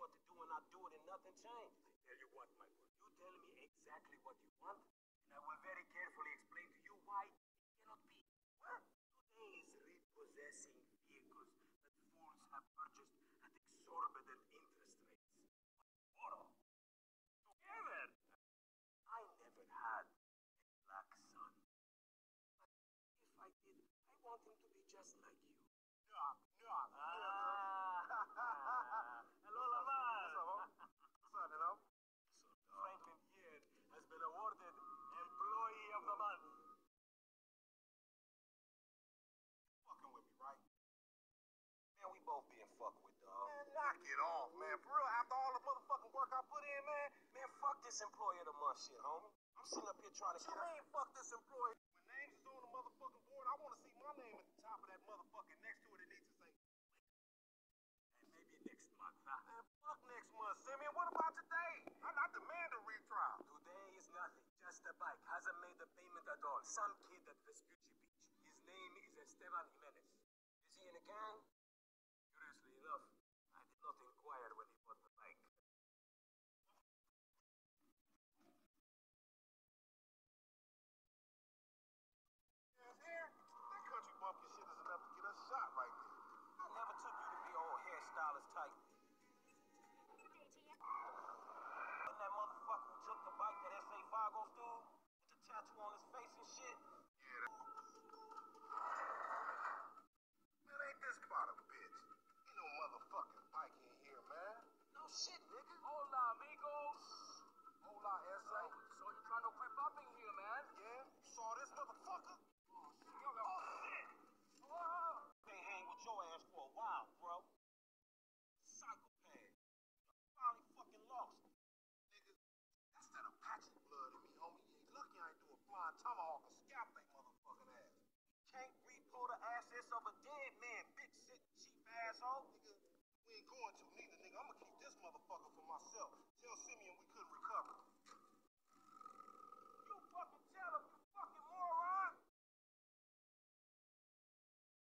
what to do and I do it and nothing changed. Tell you what, my boy. You tell me exactly what you want, and I will very carefully explain to you why it cannot be. What? Today's repossessing vehicles that fools have purchased at exorbitant interest rates. Oro. Together. I never had a black son. But if I did, I want him to be just like you. Knock, knock. Ah. Hello, Lamar. What's up, homie? What's up, you know? Franklin here has been awarded Employee of the Month. Fucking with me, right? Man, we both being fucked with, dog. Man, knock it off, man. For real, after all the motherfucking work I put in, man. Man, fuck this employer of the Month shit, homie. I'm sitting up here trying to You get ain't fuck this employer. When names is on the motherfucking board, I want to see my name at the top of that motherfucking next to it. It needs to say, And maybe next month, huh? man, fuck next month, Simeon. What about today? I, I demand a retrial. Today is nothing. Just a bike. Hasn't made the payment at all. Some kid at Vespucci Beach. His name is Esteban Jimenez. Is he in a gang? Curiously enough, I did not inquire when he bought the bike. Hands here, that country bumpkin shit is enough to get us shot right there. I never took you to be all hairstylist type. Wasn't that motherfucker who took the bike that S.A. Vagos dude? With the tattoo on his face and shit? Yeah, that... Man, ain't this about a bitch? Ain't no motherfucking bike in here, man. No shit, nigga. Hola, amigos. Hola, S.A. So you trying to creep up in here, man? Yeah, you saw this motherfucker? Oh, shit. Whoa. Can't hang with your ass for a while, bro. Psychopath. Finally fucking lost. Nigga, that's that Apache blood in me, homie. You ain't lucky I ain't do a flying tomahawk and scalp that motherfucking ass. Can't repo the assets of a dead man, bitch, sick chief asshole.